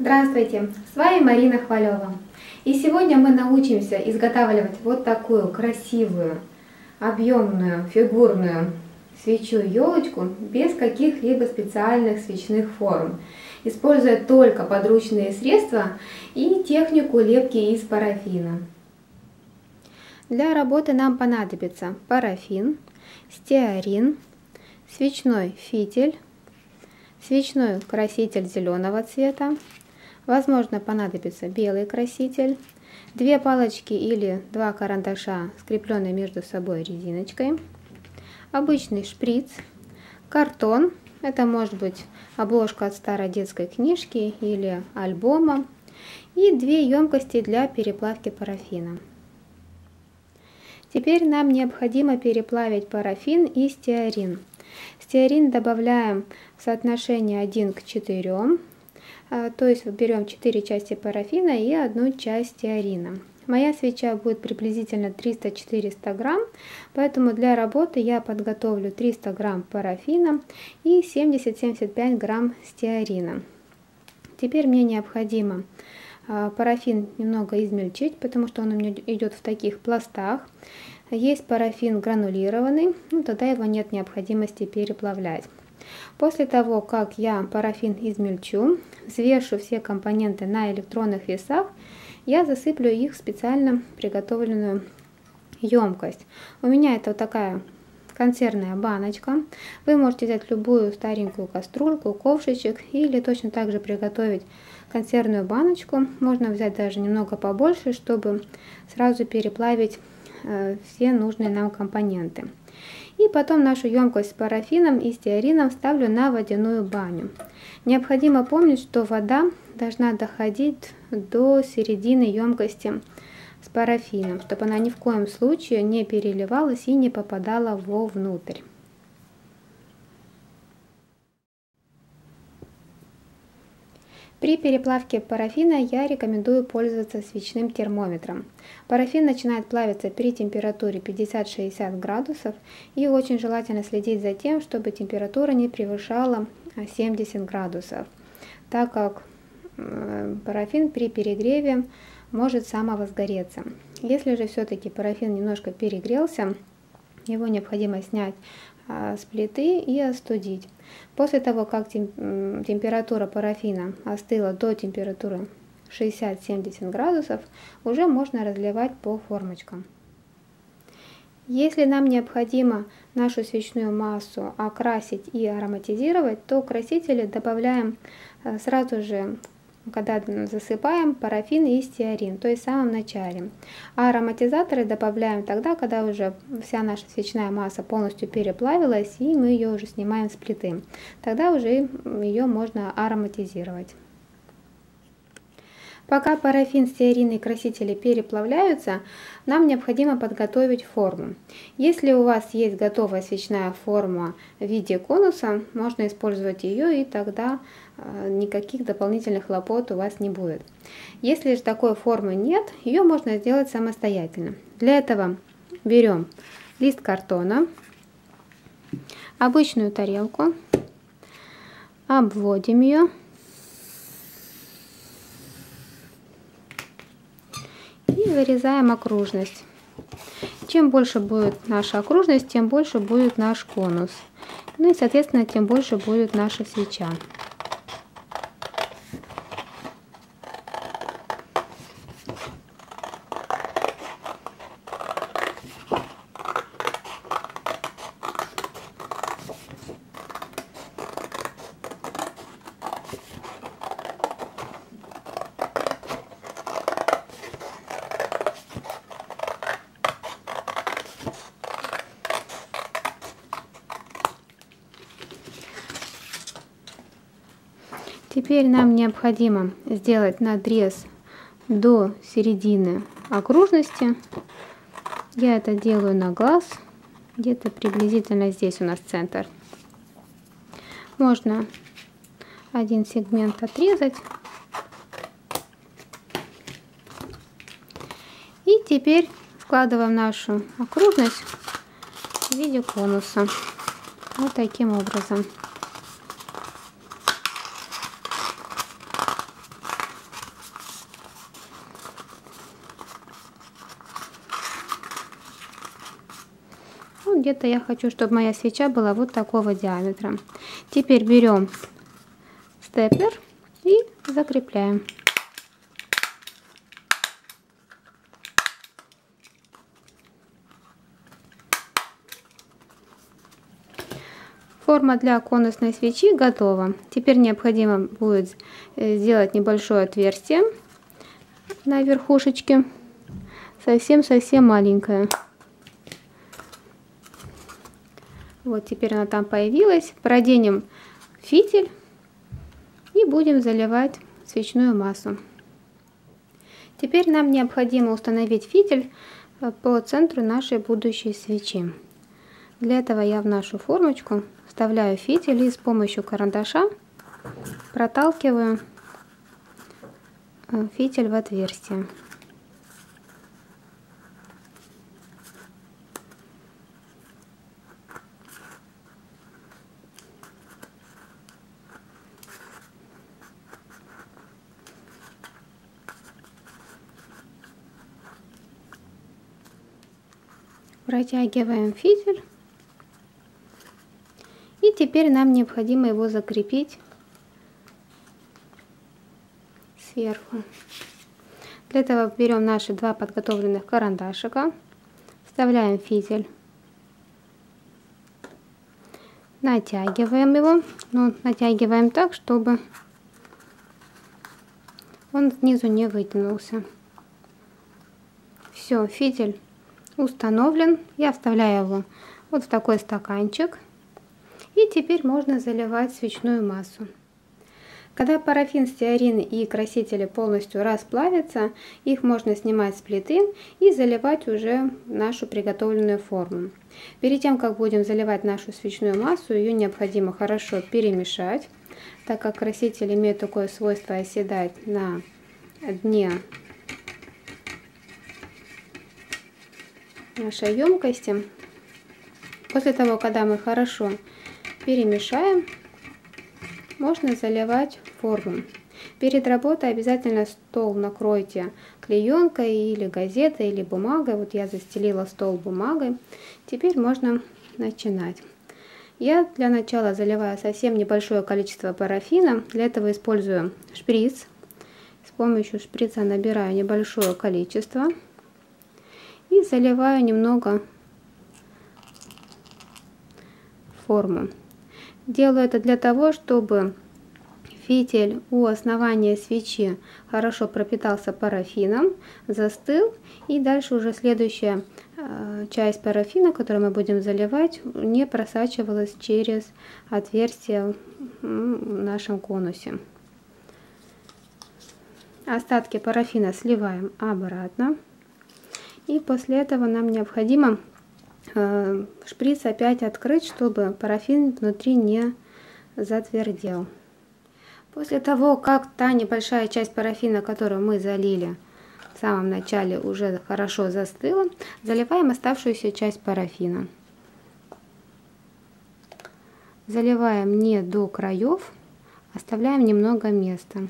Здравствуйте, с вами Марина Хвалева. И сегодня мы научимся изготавливать вот такую красивую, объемную, фигурную свечу-елочку без каких-либо специальных свечных форм, используя только подручные средства и технику лепки из парафина. Для работы нам понадобится парафин, стеарин, свечной фитиль, свечной краситель зеленого цвета, возможно понадобится белый краситель, две палочки или два карандаша, скрепленные между собой резиночкой, обычный шприц, картон, это может быть обложка от старой детской книжки или альбома, и две емкости для переплавки парафина. Теперь нам необходимо переплавить парафин и стеарин. Стеарин добавляем в соотношение 1 к 4, а, то есть берем 4 части парафина и одну часть стеарина. Моя свеча будет приблизительно 300-400 грамм, поэтому для работы я подготовлю 300 грамм парафина и 70-75 грамм стеарина. Теперь мне необходимо а, парафин немного измельчить, потому что он у меня идет в таких пластах. Есть парафин гранулированный, ну, тогда его нет необходимости переплавлять. После того, как я парафин измельчу, взвешу все компоненты на электронных весах, я засыплю их в специально приготовленную емкость. У меня это вот такая консервная баночка. Вы можете взять любую старенькую кастрюльку, ковшичек или точно так же приготовить консервную баночку. Можно взять даже немного побольше, чтобы сразу переплавить э, все нужные нам компоненты. И потом нашу емкость с парафином и стеарином ставлю на водяную баню. Необходимо помнить, что вода должна доходить до середины емкости с парафином, чтобы она ни в коем случае не переливалась и не попадала вовнутрь. При переплавке парафина я рекомендую пользоваться свечным термометром. Парафин начинает плавиться при температуре 50-60 градусов и очень желательно следить за тем, чтобы температура не превышала 70 градусов, так как э, парафин при перегреве может самовозгореться. Если же все-таки парафин немножко перегрелся, его необходимо снять а, с плиты и остудить. После того, как температура парафина остыла до температуры 60-70 градусов, уже можно разливать по формочкам. Если нам необходимо нашу свечную массу окрасить и ароматизировать, то красители добавляем э, сразу же когда засыпаем парафин и стеарин, то есть в самом начале. А ароматизаторы добавляем тогда, когда уже вся наша свечная масса полностью переплавилась и мы ее уже снимаем с плиты. Тогда уже ее можно ароматизировать. Пока парафин, стеарин и красители переплавляются, нам необходимо подготовить форму. Если у вас есть готовая свечная форма в виде конуса, можно использовать ее и тогда никаких дополнительных хлопот у вас не будет. Если же такой формы нет, ее можно сделать самостоятельно. Для этого берем лист картона, обычную тарелку, обводим ее вырезаем окружность. Чем больше будет наша окружность, тем больше будет наш конус. Ну и, соответственно, тем больше будет наша свеча. Теперь нам необходимо сделать надрез до середины окружности. Я это делаю на глаз, где-то приблизительно здесь у нас центр. Можно один сегмент отрезать. И теперь складываем нашу окружность в виде конуса. Вот таким образом. Где-то я хочу, чтобы моя свеча была вот такого диаметра. Теперь берем степлер и закрепляем. Форма для конусной свечи готова. Теперь необходимо будет э, сделать небольшое отверстие на верхушечке. Совсем-совсем маленькое. Вот теперь она там появилась. Проденем фитиль и будем заливать свечную массу. Теперь нам необходимо установить фитиль э, по центру нашей будущей свечи. Для этого я в нашу формочку вставляю фитиль и с помощью карандаша проталкиваю э, фитиль в отверстие. Протягиваем фитиль и теперь нам необходимо его закрепить сверху. Для этого берем наши два подготовленных карандашика, вставляем фитиль, натягиваем его, но натягиваем так, чтобы он снизу не вытянулся. Все, фитиль установлен. Я вставляю его вот в такой стаканчик. И теперь можно заливать свечную массу. Когда парафин, стеарин и красители полностью расплавятся, их можно снимать с плиты и заливать уже нашу приготовленную форму. Перед тем, как будем заливать нашу свечную массу, ее необходимо хорошо перемешать, так как краситель имеет такое свойство оседать на дне нашей емкости. После того, когда мы хорошо перемешаем, можно заливать форму. Перед работой обязательно стол накройте клеенкой или газетой или бумагой. Вот я застелила стол бумагой. Теперь можно начинать. Я для начала заливаю совсем небольшое количество парафина. Для этого использую шприц. С помощью шприца набираю небольшое количество и заливаю немного форму. Делаю это для того, чтобы фитиль у основания свечи хорошо пропитался парафином, застыл, и дальше уже следующая э, часть парафина, которую мы будем заливать, не просачивалась через отверстие в нашем конусе. Остатки парафина сливаем обратно. И после этого нам необходимо э, шприц опять открыть, чтобы парафин внутри не затвердел. После того, как та небольшая часть парафина, которую мы залили в самом начале, уже хорошо застыла, заливаем оставшуюся часть парафина. Заливаем не до краев, оставляем немного места.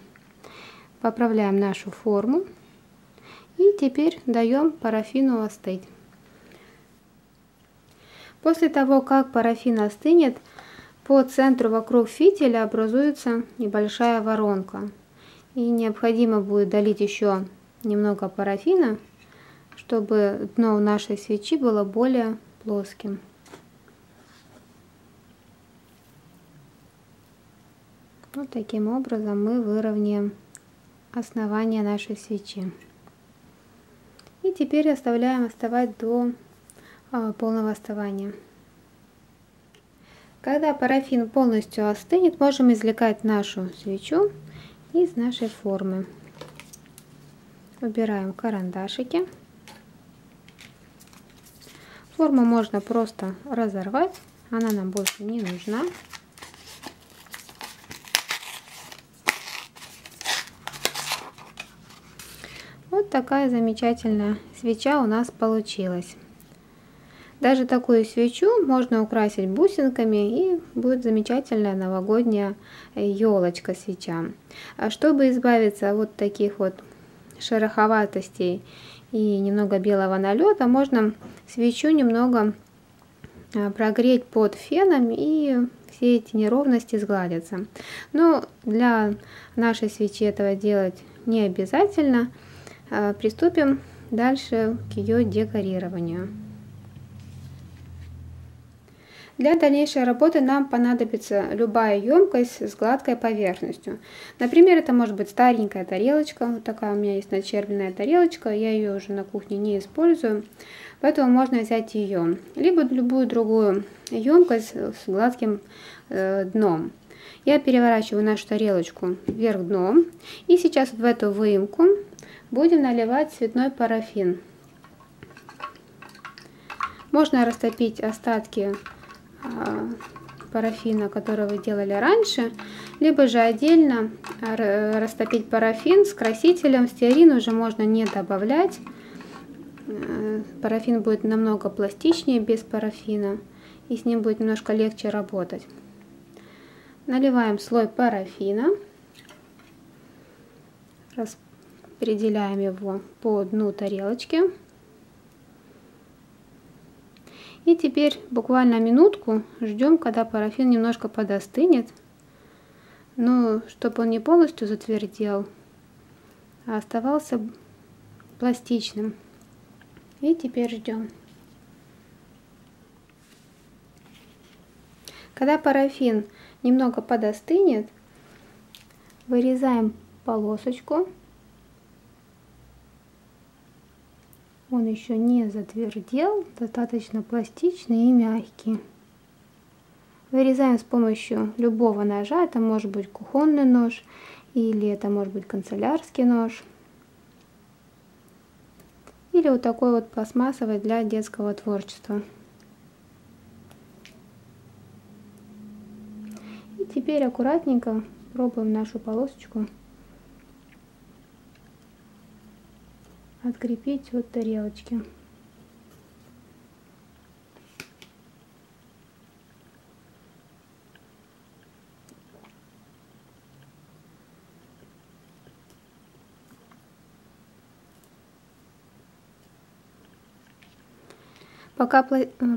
Поправляем нашу форму. И теперь даем парафину остыть. После того, как парафин остынет, по центру вокруг фитиля образуется небольшая воронка. И необходимо будет долить еще немного парафина, чтобы дно нашей свечи было более плоским. Вот таким образом мы выровняем основание нашей свечи. И теперь оставляем остывать до а, полного остывания. Когда парафин полностью остынет, можем извлекать нашу свечу из нашей формы. Выбираем карандашики. Форму можно просто разорвать, она нам больше не нужна. Такая замечательная свеча у нас получилась. Даже такую свечу можно украсить бусинками и будет замечательная новогодняя елочка свеча. А чтобы избавиться от таких вот шероховатостей и немного белого налета, можно свечу немного а, прогреть под феном и все эти неровности сгладятся. Но для нашей свечи этого делать не обязательно. А, приступим дальше к ее декорированию. Для дальнейшей работы нам понадобится любая емкость с гладкой поверхностью. Например, это может быть старенькая тарелочка. Вот такая у меня есть начервленная тарелочка. Я ее уже на кухне не использую. Поэтому можно взять ее. Либо любую другую емкость с гладким э, дном. Я переворачиваю нашу тарелочку вверх дном. И сейчас в эту выемку будем наливать цветной парафин. Можно растопить остатки а, парафина, который вы делали раньше, либо же отдельно растопить парафин с красителем. Стеарин уже можно не добавлять. Э, парафин будет намного пластичнее без парафина, и с ним будет немножко легче работать. Наливаем слой парафина, распределяем его по дну тарелочки. И теперь буквально минутку ждем, когда парафин немножко подостынет. Но чтобы он не полностью затвердел, а оставался пластичным. И теперь ждем. Когда парафин немного подостынет, вырезаем полосочку Он еще не затвердел, достаточно пластичный и мягкий. Вырезаем с помощью любого ножа, это может быть кухонный нож или это может быть канцелярский нож. Или вот такой вот пластмассовый для детского творчества. И теперь аккуратненько пробуем нашу полосочку открепить от тарелочки. Пока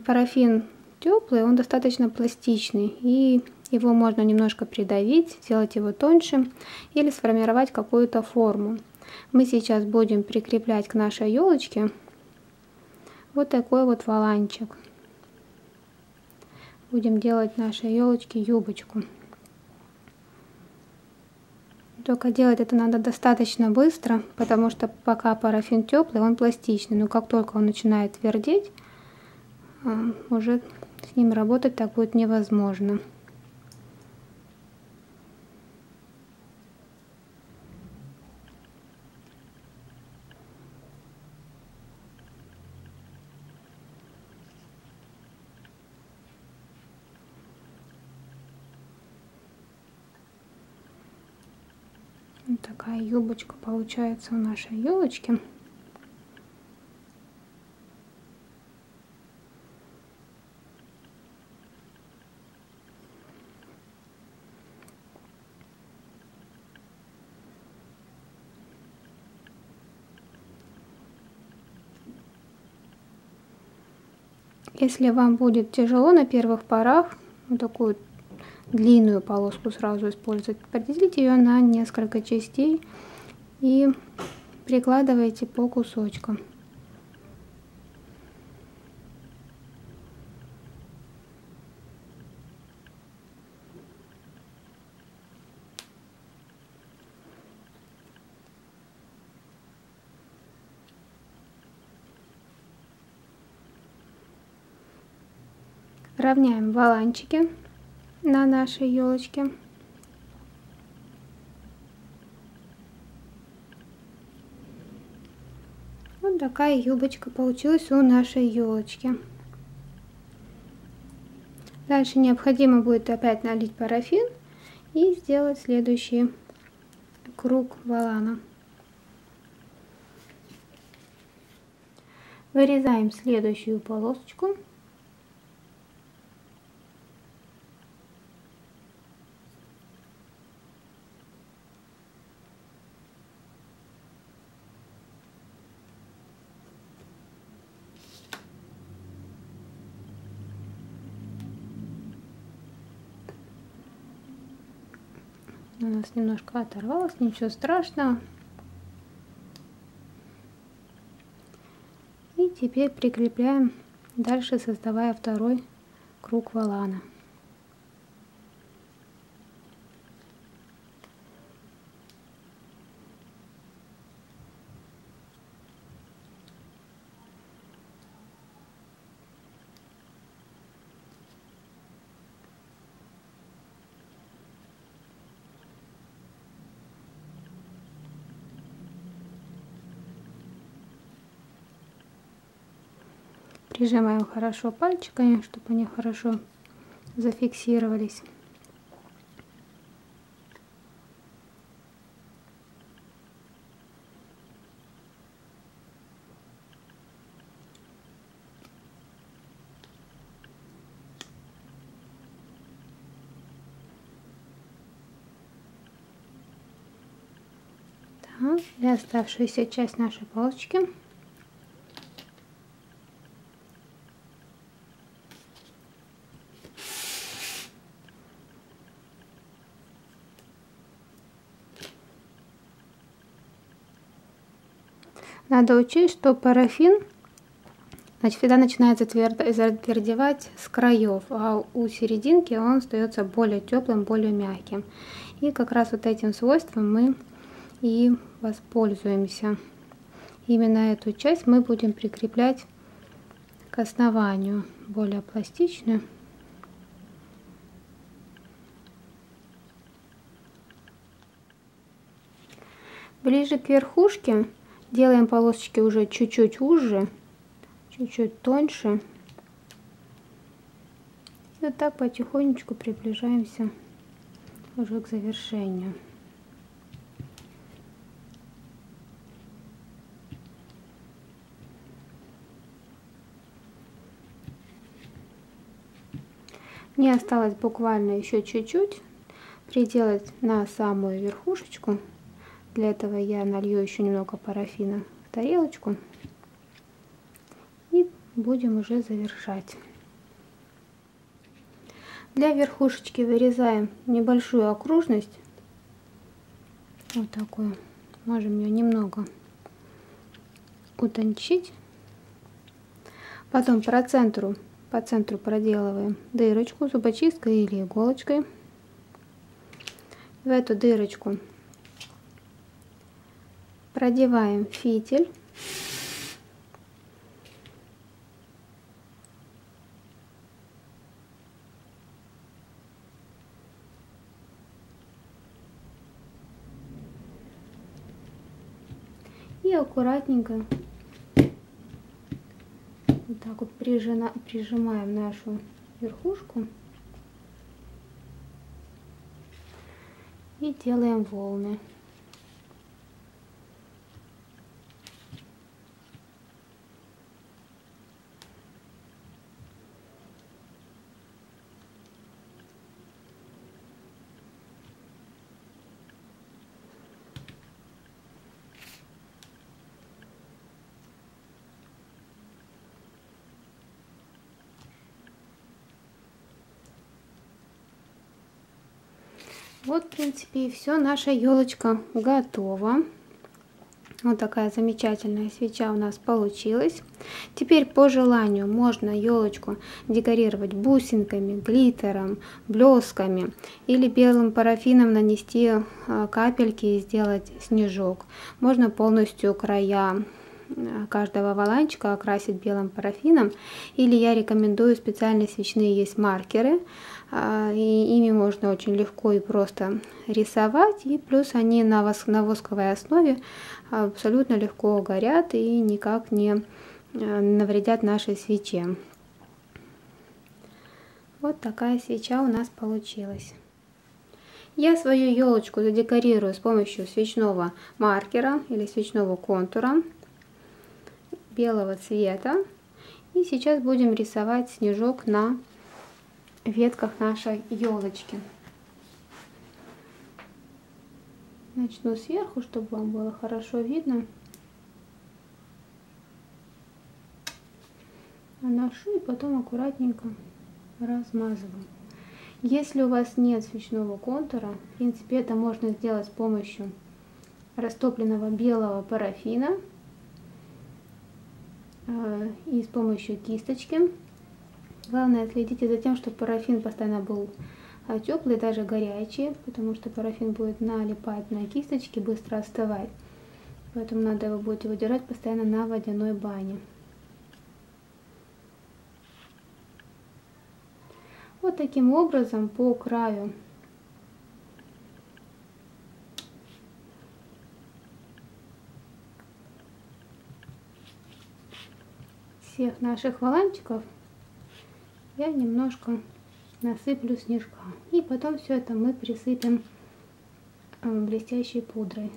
парафин теплый, он достаточно пластичный, и его можно немножко придавить, сделать его тоньше или сформировать какую-то форму. Мы сейчас будем прикреплять к нашей елочке вот такой вот валанчик. Будем делать нашей елочке юбочку. Только делать это надо достаточно быстро, потому что пока парафин теплый, он пластичный. Но как только он начинает твердеть, а, уже с ним работать так будет невозможно. Вот такая юбочка получается у нашей елочки. Если вам будет тяжело на первых порах, вот такую длинную полоску сразу использовать. Поделите ее на несколько частей и прикладывайте по кусочкам. Равняем валанчики на нашей елочке. Вот такая юбочка получилась у нашей елочки. Дальше необходимо будет опять налить парафин и сделать следующий круг валана. Вырезаем следующую полосочку. у нас немножко оторвалось, ничего страшного. И теперь прикрепляем дальше, создавая второй круг валана. Прижимаем хорошо пальчиками, чтобы они хорошо зафиксировались. И оставшуюся часть нашей полочки Надо учесть, что парафин значит, всегда начинает затвердевать с краев, а у серединки он остается более теплым, более мягким. И как раз вот этим свойством мы и воспользуемся. Именно эту часть мы будем прикреплять к основанию, более пластичную. Ближе к верхушке Делаем полосочки уже чуть-чуть уже, чуть-чуть тоньше. И вот так потихонечку приближаемся уже к завершению. Мне осталось буквально еще чуть-чуть приделать на самую верхушечку. Для этого я налью еще немного парафина в тарелочку. И будем уже завершать. Для верхушечки вырезаем небольшую окружность. Вот такую. Можем ее немного утончить. Потом по центру, по центру проделываем дырочку зубочисткой или иголочкой. В эту дырочку продеваем фитиль. И аккуратненько вот так вот прижина, прижимаем нашу верхушку и делаем волны. Вот, в принципе, и все. Наша елочка готова. Вот такая замечательная свеча у нас получилась. Теперь по желанию можно елочку декорировать бусинками, глиттером, блесками или белым парафином нанести а, капельки и сделать снежок. Можно полностью края а, каждого валанчика окрасить белым парафином или я рекомендую специальные свечные есть маркеры и ими можно очень легко и просто рисовать, и плюс они на, воск, на восковой основе абсолютно легко горят и никак не а, навредят нашей свече. Вот такая свеча у нас получилась. Я свою елочку задекорирую с помощью свечного маркера или свечного контура белого цвета. И сейчас будем рисовать снежок на ветках нашей елочки. Начну сверху, чтобы вам было хорошо видно. Наношу и потом аккуратненько размазываю. Если у вас нет свечного контура, в принципе, это можно сделать с помощью растопленного белого парафина э, и с помощью кисточки. Главное, следите за тем, чтобы парафин постоянно был э, теплый, даже горячий, потому что парафин будет налипать на кисточки, быстро остывать. Поэтому надо его будет его держать постоянно на водяной бане. Вот таким образом по краю всех наших валанчиков я немножко насыплю снежка. И потом все это мы присыпем э, блестящей пудрой.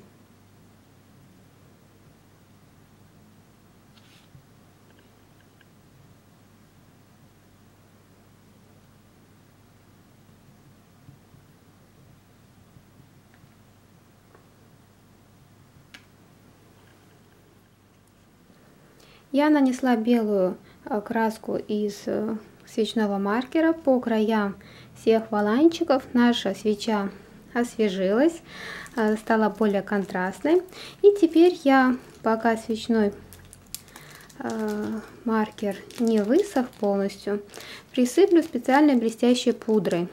Я нанесла белую э, краску из э, свечного маркера по краям всех валанчиков. Наша свеча освежилась, э, стала более контрастной. И теперь я, пока свечной маркер не высох полностью, присыплю специальной блестящей пудрой.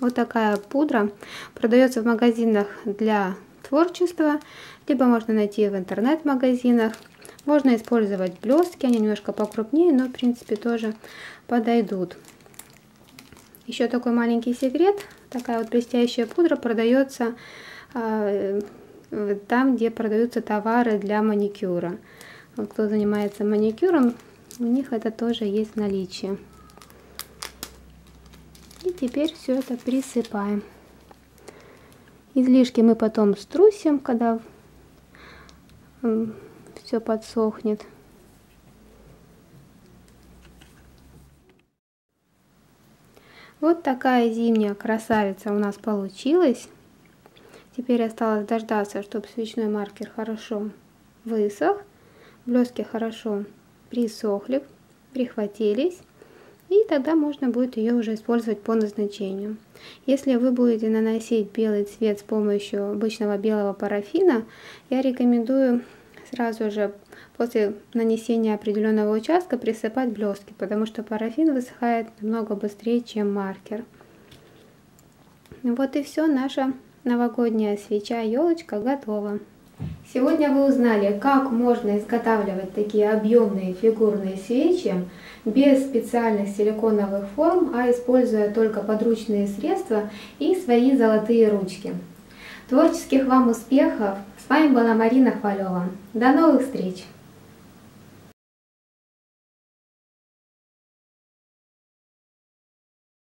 Вот такая пудра продается в магазинах для творчества, либо можно найти в интернет-магазинах. Можно использовать блестки, они немножко покрупнее, но в принципе тоже подойдут. Еще такой маленький секрет, такая вот блестящая пудра продается э, там, где продаются товары для маникюра. Вот кто занимается маникюром, у них это тоже есть в наличии. И теперь все это присыпаем. Излишки мы потом струсим, когда все подсохнет. Вот такая зимняя красавица у нас получилась. Теперь осталось дождаться, чтобы свечной маркер хорошо высох, блески хорошо присохли, прихватились. И тогда можно будет ее уже использовать по назначению. Если вы будете наносить белый цвет с помощью обычного белого парафина, я рекомендую сразу же после нанесения определенного участка присыпать блестки, потому что парафин высыхает намного быстрее, чем маркер. Вот и все, наша новогодняя свеча елочка готова. Сегодня вы узнали, как можно изготавливать такие объемные фигурные свечи без специальных силиконовых форм, а используя только подручные средства и свои золотые ручки. Творческих вам успехов! С вами была Марина Хвалева. До новых встреч!